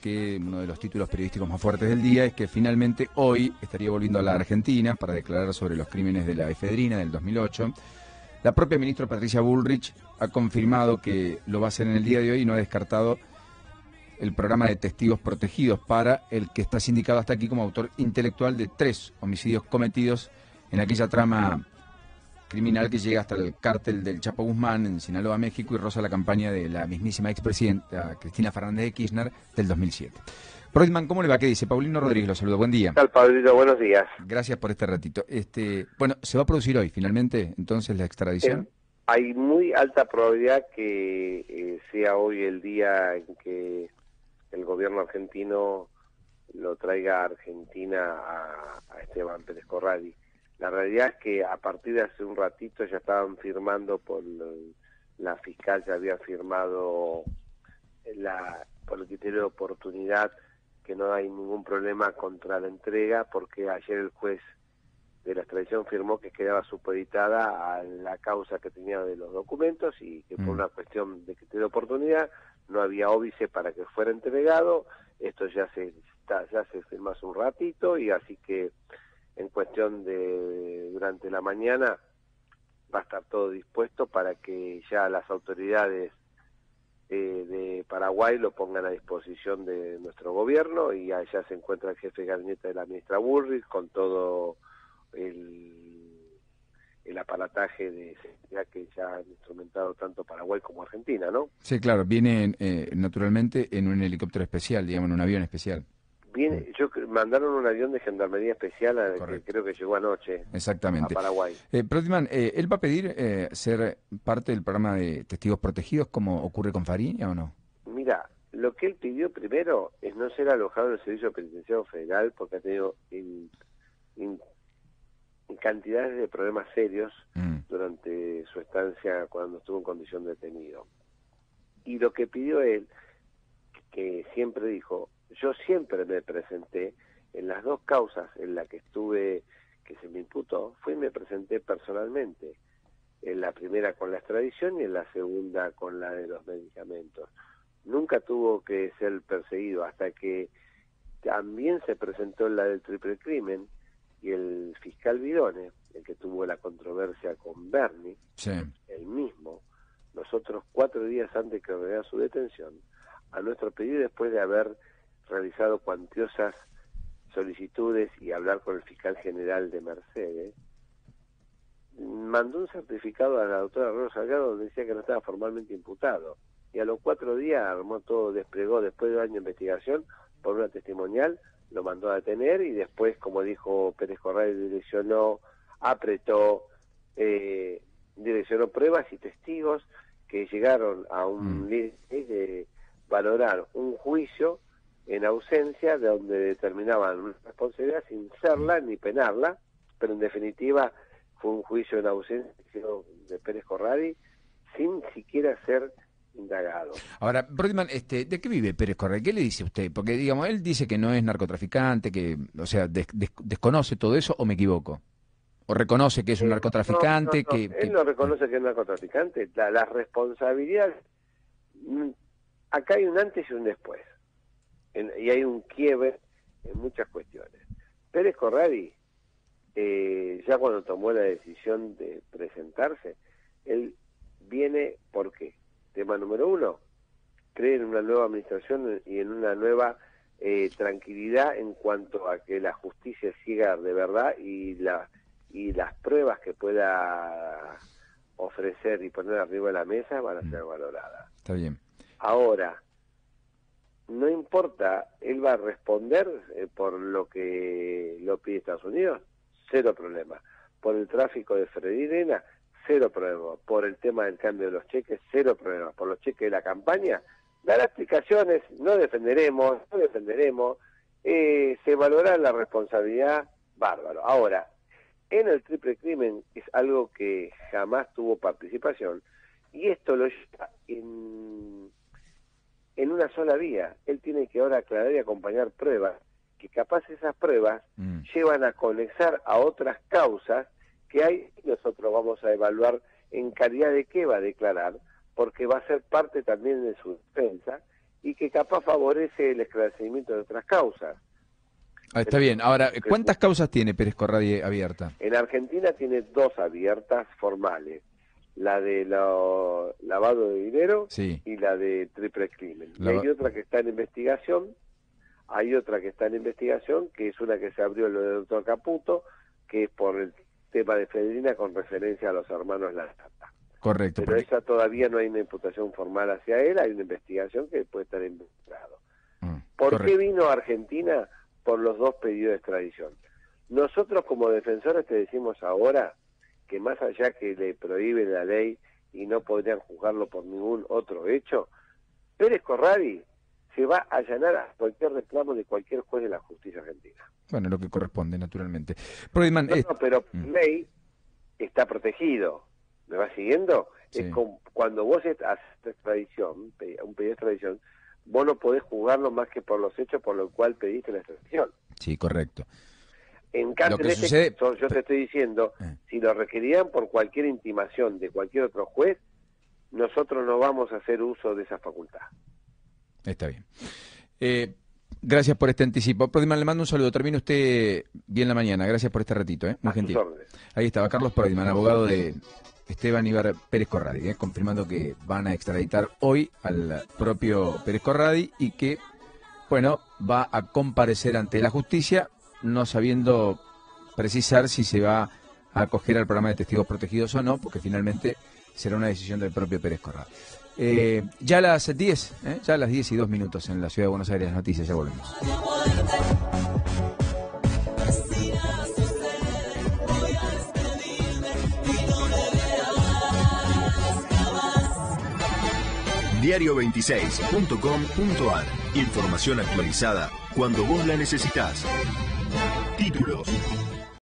que uno de los títulos periodísticos más fuertes del día es que finalmente hoy estaría volviendo a la Argentina para declarar sobre los crímenes de la efedrina del 2008. La propia ministra Patricia Bullrich ha confirmado que lo va a hacer en el día de hoy y no ha descartado el programa de testigos protegidos para el que está sindicado hasta aquí como autor intelectual de tres homicidios cometidos en aquella trama criminal que llega hasta el cártel del Chapo Guzmán en Sinaloa, México y roza la campaña de la mismísima expresidenta Cristina Fernández de Kirchner del 2007. Freudman, ¿cómo le va? ¿Qué dice? Paulino Rodríguez, lo saludo. Buen día. ¿Qué tal, Paulino? Buenos días. Gracias por este ratito. Este, bueno, ¿se va a producir hoy finalmente entonces la extradición? Eh, hay muy alta probabilidad que eh, sea hoy el día en que el gobierno argentino lo traiga a Argentina a, a Esteban Pérez Corradi. La realidad es que a partir de hace un ratito ya estaban firmando por la fiscal ya había firmado la por el criterio de oportunidad que no hay ningún problema contra la entrega porque ayer el juez de la extradición firmó que quedaba supeditada a la causa que tenía de los documentos y que por mm. una cuestión de criterio de oportunidad no había óbice para que fuera entregado. Esto ya se está, ya se firmó hace un ratito y así que en cuestión de durante la mañana va a estar todo dispuesto para que ya las autoridades eh, de Paraguay lo pongan a disposición de nuestro gobierno y allá se encuentra el jefe de gabinete de la ministra Burris con todo el, el aparataje de seguridad que ya han instrumentado tanto Paraguay como Argentina, ¿no? Sí, claro, viene eh, naturalmente en un helicóptero especial, digamos, en un avión especial. Viene, yo mandaron un avión de gendarmería especial que creo que llegó anoche Exactamente. a Paraguay. Eh, eh, ¿él va a pedir eh, ser parte del programa de testigos protegidos como ocurre con Fariña o no? Mira, lo que él pidió primero es no ser alojado en el Servicio Penitenciario Federal porque ha tenido cantidades de problemas serios mm. durante su estancia cuando estuvo en condición de detenido. Y lo que pidió él, que siempre dijo, yo siempre me presenté en las dos causas en las que estuve, que se me imputó, fui y me presenté personalmente. En la primera con la extradición y en la segunda con la de los medicamentos. Nunca tuvo que ser perseguido hasta que también se presentó en la del triple crimen y el fiscal Vidone, el que tuvo la controversia con Bernie, el mismo, nosotros cuatro días antes que ordenara su detención, a nuestro pedido después de haber realizado cuantiosas solicitudes y hablar con el fiscal general de Mercedes, mandó un certificado a la doctora Rosa Salgado donde decía que no estaba formalmente imputado. Y a los cuatro días armó todo, desplegó después de un año de investigación por una testimonial, lo mandó a detener y después, como dijo Pérez Correa, direccionó, apretó, eh, direccionó pruebas y testigos que llegaron a un mm. de valorar un juicio en ausencia de donde determinaban una responsabilidad sin serla ni penarla, pero en definitiva fue un juicio en ausencia de Pérez Corradi sin siquiera ser indagado. Ahora, Brodman, este, ¿de qué vive Pérez Corradi? ¿Qué le dice usted? Porque, digamos, él dice que no es narcotraficante, que, o sea, desconoce todo eso, ¿o me equivoco? ¿O reconoce que es un narcotraficante? que, Él no reconoce que es narcotraficante. La, la responsabilidad... Mm, acá hay un antes y un después y hay un quiebre en muchas cuestiones. Pérez Corradi, eh, ya cuando tomó la decisión de presentarse, él viene, ¿por qué? Tema número uno, cree en una nueva administración y en una nueva eh, tranquilidad en cuanto a que la justicia siga de verdad y, la, y las pruebas que pueda ofrecer y poner arriba de la mesa van a ser mm. valoradas. Está bien. Ahora, no importa, él va a responder eh, por lo que lo pide Estados Unidos, cero problema. Por el tráfico de Fredilena, cero problema. Por el tema del cambio de los cheques, cero problema. Por los cheques de la campaña, dará explicaciones, no defenderemos, no defenderemos, eh, se valora la responsabilidad, bárbaro. Ahora, en el triple crimen es algo que jamás tuvo participación y esto lo lleva en en una sola vía. Él tiene que ahora aclarar y acompañar pruebas, que capaz esas pruebas mm. llevan a conexar a otras causas que hay nosotros vamos a evaluar en calidad de qué va a declarar, porque va a ser parte también de su defensa y que capaz favorece el esclarecimiento de otras causas. Ah, está bien. Ahora, ¿cuántas causas tiene Pérez Corradi abierta? En Argentina tiene dos abiertas formales. La de lavado de dinero y la de triple crimen. Y hay otra que está en investigación. Hay otra que está en investigación, que es una que se abrió lo del doctor Caputo, que es por el tema de Fedrina con referencia a los hermanos Lanzata. Correcto. Pero esa todavía no hay una imputación formal hacia él, hay una investigación que puede estar investigado. Mm, ¿Por qué vino a Argentina? por los dos pedidos de extradición. Nosotros como defensores te decimos ahora que más allá que le prohíbe la ley y no podrían juzgarlo por ningún otro hecho, Pérez Corradi se va a allanar a cualquier reclamo de cualquier juez de la justicia argentina. Bueno, lo que corresponde, naturalmente. Pero, no, pero mm. ley está protegido. ¿Me va siguiendo? Es como cuando vos haces extradición, un pedido de extradición, vos no podés jugarlo más que por los hechos por los cuales pediste la extradición. Sí, correcto. En caso de este caso, yo te estoy diciendo, eh. si lo requerían por cualquier intimación de cualquier otro juez, nosotros no vamos a hacer uso de esa facultad. Está bien. Eh, gracias por este anticipo. Prodiman, le mando un saludo. Termina usted bien la mañana. Gracias por este ratito. ¿eh? Muy gentil. Ahí estaba Carlos Prodiman, abogado de Esteban Ibar Pérez Corradi, ¿eh? confirmando que van a extraditar hoy al propio Pérez Corradi y que, bueno, va a comparecer ante la justicia, no sabiendo precisar si se va a acoger al programa de testigos protegidos o no, porque finalmente será una decisión del propio Pérez Corradi. Eh, ya a las 10, ¿eh? ya a las 10 y 2 minutos en la ciudad de Buenos Aires, noticias, ya volvemos. diario26.com.ar. Información actualizada cuando vos la necesitas. Títulos,